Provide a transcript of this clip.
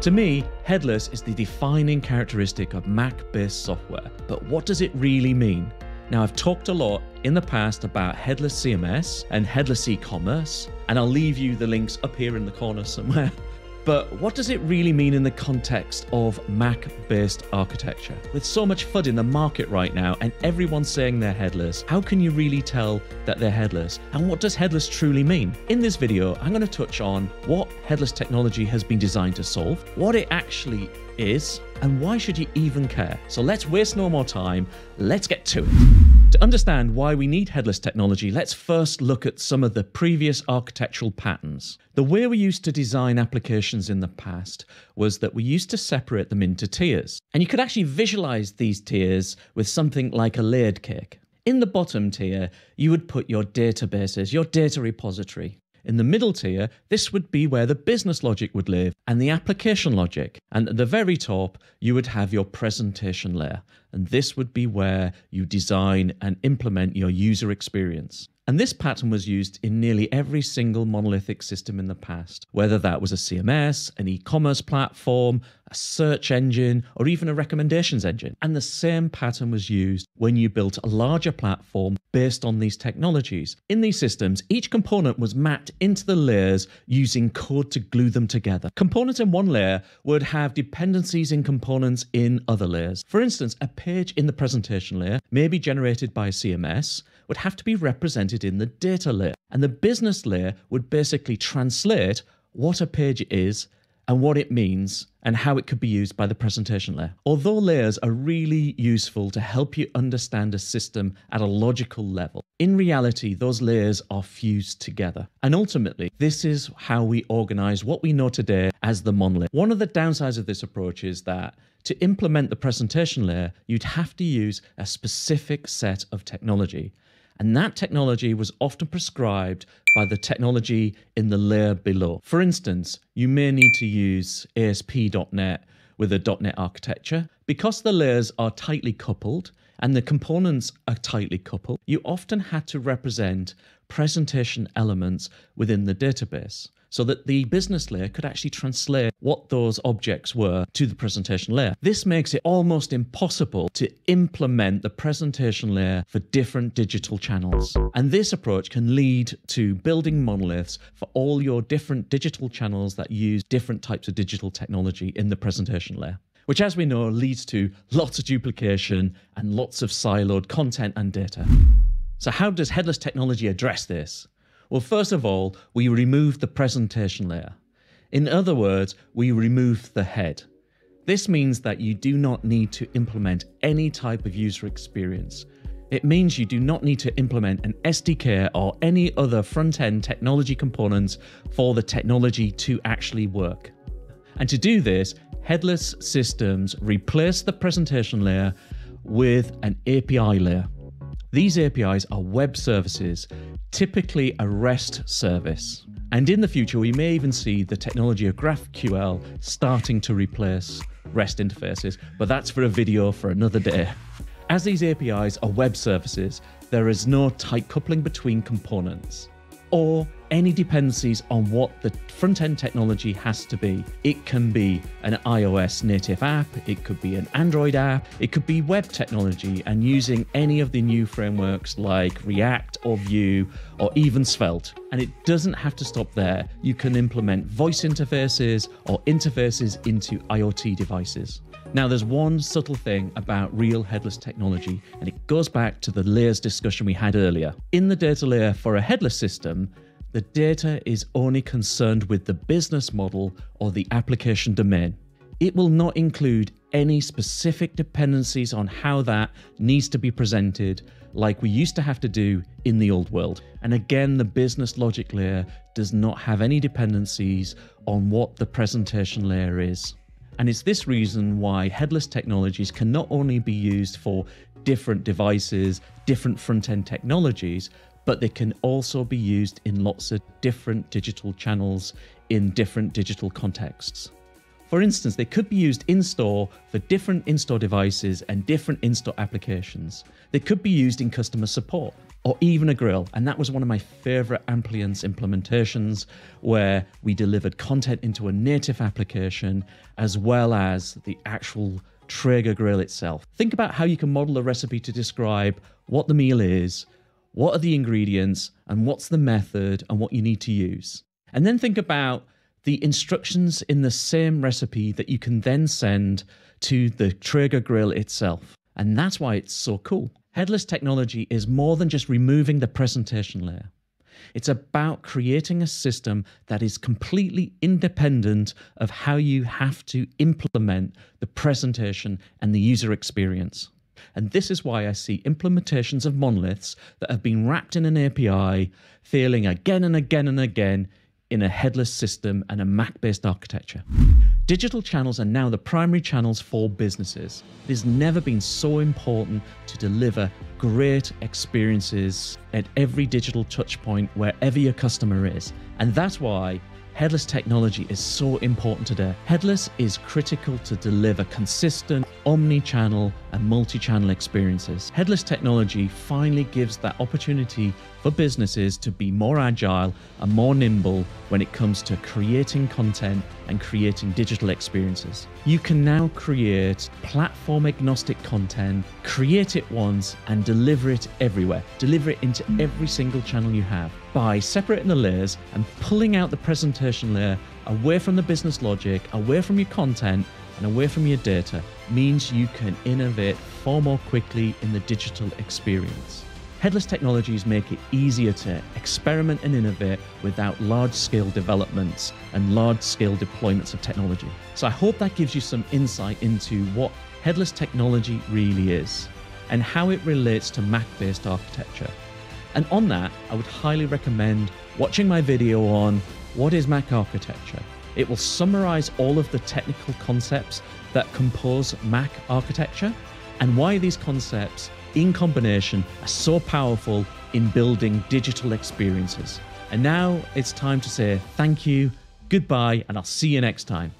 To me, headless is the defining characteristic of MACH based software. But what does it really mean? Now, I've talked a lot in the past about headless CMS and headless e commerce, and I'll leave you the links up here in the corner somewhere. But what does it really mean in the context of MACH based architecture? With so much FUD in the market right now and everyone saying they're headless, how can you really tell that they're headless? And what does headless truly mean? In this video, I'm going to touch on what headless technology has been designed to solve, what it actually is, and why should you even care? So let's waste no more time, let's get to it. To understand why we need headless technology, let's first look at some of the previous architectural patterns. The way we used to design applications in the past was that we used to separate them into tiers. And you could actually visualize these tiers with something like a layered cake. In the bottom tier, you would put your databases, your data repository. In the middle tier, this would be where the business logic would live and the application logic. And at the very top, you would have your presentation layer. And this would be where you design and implement your user experience. And this pattern was used in nearly every single monolithic system in the past, whether that was a CMS, an e commerce platform, a search engine, or even a recommendations engine. And the same pattern was used when you built a larger platform based on these technologies. In these systems, each component was mapped into the layers using code to glue them together. Components in one layer would have dependencies in components in other layers. For instance, a page in the presentation layer may be generated by a CMS would have to be represented in the data layer. And the business layer would basically translate what a page is and what it means and how it could be used by the presentation layer. Although layers are really useful to help you understand a system at a logical level, in reality, those layers are fused together. And ultimately, this is how we organize what we know today as the monolith. One of the downsides of this approach is that to implement the presentation layer, you'd have to use a specific set of technology. And that technology was often prescribed by the technology in the layer below. For instance, you may need to use ASP.NET with a .NET architecture. Because the layers are tightly coupled and the components are tightly coupled, you often had to represent presentation elements within the database so that the business layer could actually translate what those objects were to the presentation layer. This makes it almost impossible to implement the presentation layer for different digital channels. And this approach can lead to building monoliths for all your different digital channels that use different types of digital technology in the presentation layer which, as we know, leads to lots of duplication and lots of siloed content and data. So, how does headless technology address this? Well, first of all, we remove the presentation layer. In other words, we remove the head. This means that you do not need to implement any type of user experience. It means you do not need to implement an SDK or any other front end technology components for the technology to actually work. And to do this, headless systems replace the presentation layer with an API layer. These APIs are web services, typically a REST service. And in the future, we may even see the technology of GraphQL starting to replace REST interfaces, but that's for a video for another day. As these APIs are web services, there is no tight coupling between components or any dependencies on what the front end technology has to be. It can be an iOS native app, it could be an Android app, it could be web technology and using any of the new frameworks like React or Vue or even Svelte. And it doesn't have to stop there. You can implement voice interfaces or interfaces into IoT devices. Now, there's one subtle thing about real headless technology, and it goes back to the layers discussion we had earlier. In the data layer for a headless system, the data is only concerned with the business model or the application domain. It will not include any specific dependencies on how that needs to be presented, like we used to have to do in the old world. And again, the business logic layer does not have any dependencies on what the presentation layer is. And it's this reason why headless technologies can not only be used for different devices, different front end technologies, but they can also be used in lots of different digital channels in different digital contexts. For instance, they could be used in store for different in store devices and different in store applications. They could be used in customer support, or even a grill. And that was one of my favorite Amplience implementations where we delivered content into a native application as well as the actual Traeger grill itself. Think about how you can model a recipe to describe what the meal is, what are the ingredients, and what's the method and what you need to use. And then think about the instructions in the same recipe that you can then send to the Traeger grill itself. And that's why it's so cool. Headless technology is more than just removing the presentation layer. It's about creating a system that is completely independent of how you have to implement the presentation and the user experience. And this is why I see implementations of monoliths that have been wrapped in an API failing again and again and again in a headless system and a MACH based architecture. Digital channels are now the primary channels for businesses. It has never been so important to deliver great experiences at every digital touchpoint wherever your customer is. And that's why headless technology is so important today. Headless is critical to deliver consistent, omni channel, and multi channel experiences. Headless technology finally gives that opportunity for businesses to be more agile and more nimble when it comes to creating content and creating digital experiences. You can now create platform agnostic content, create it once, and deliver it everywhere. Deliver it into every single channel you have by separating the layers and pulling out the presentation layer away from the business logic, away from your content, and away from your data means you can innovate far more quickly in the digital experience. Headless technologies make it easier to experiment and innovate without large scale developments and large scale deployments of technology. So I hope that gives you some insight into what headless technology really is and how it relates to MACH based architecture. And on that, I would highly recommend watching my video on what is MACH architecture. It will summarize all of the technical concepts that compose MACH architecture and why these concepts in combination are so powerful in building digital experiences. And now it's time to say thank you, goodbye, and I'll see you next time.